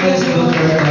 Let's go.